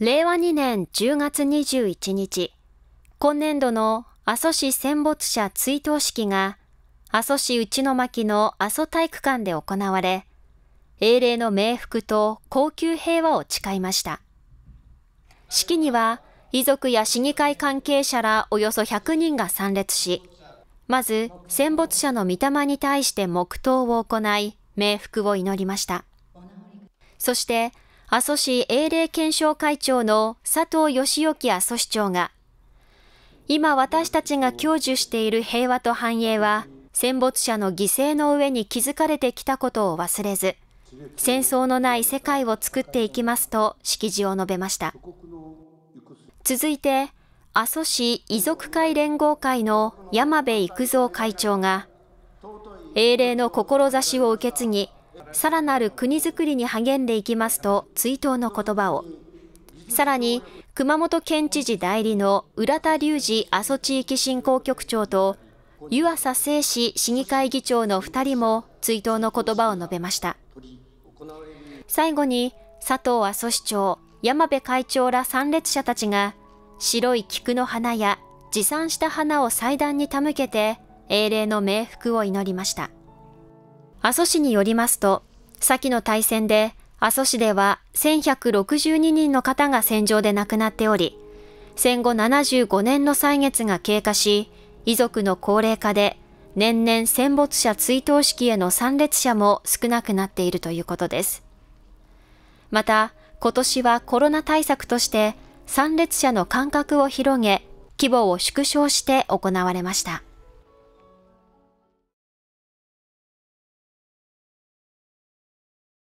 令和2年10月21日、今年度の阿蘇市戦没者追悼式が、阿蘇市内の巻の阿蘇体育館で行われ、英霊の冥福と高級平和を誓いました。式には、遺族や市議会関係者らおよそ100人が参列し、まず戦没者の御霊に対して黙祷を行い、冥福を祈りました。そして、阿蘇市英霊検証会長の佐藤義之阿蘇市長が、今私たちが享受している平和と繁栄は、戦没者の犠牲の上に築かれてきたことを忘れず、戦争のない世界を作っていきますと式辞を述べました。続いて、阿蘇市遺族会連合会の山部育三会長が、英霊の志を受け継ぎ、さらなる国づくりに励んでいきますと追悼の言葉を、さらに熊本県知事代理の浦田隆二阿蘇地域振興局長と湯浅誠市市議会議長の2人も追悼の言葉を述べました。最後に佐藤阿蘇市長、山部会長ら参列者たちが白い菊の花や持参した花を祭壇に手向けて、英霊の冥福を祈りました。阿蘇市によりますと、先の大戦で阿蘇市では1162人の方が戦場で亡くなっており、戦後75年の歳月が経過し、遺族の高齢化で年々戦没者追悼式への参列者も少なくなっているということです。また、今年はコロナ対策として参列者の間隔を広げ、規模を縮小して行われました。